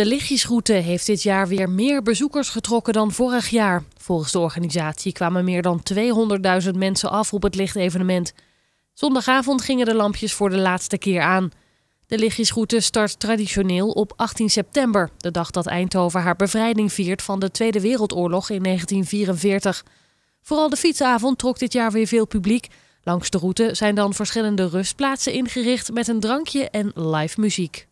De lichtjesroute heeft dit jaar weer meer bezoekers getrokken dan vorig jaar. Volgens de organisatie kwamen meer dan 200.000 mensen af op het lichtevenement. Zondagavond gingen de lampjes voor de laatste keer aan. De lichtjesroute start traditioneel op 18 september, de dag dat Eindhoven haar bevrijding viert van de Tweede Wereldoorlog in 1944. Vooral de fietsavond trok dit jaar weer veel publiek. Langs de route zijn dan verschillende rustplaatsen ingericht met een drankje en live muziek.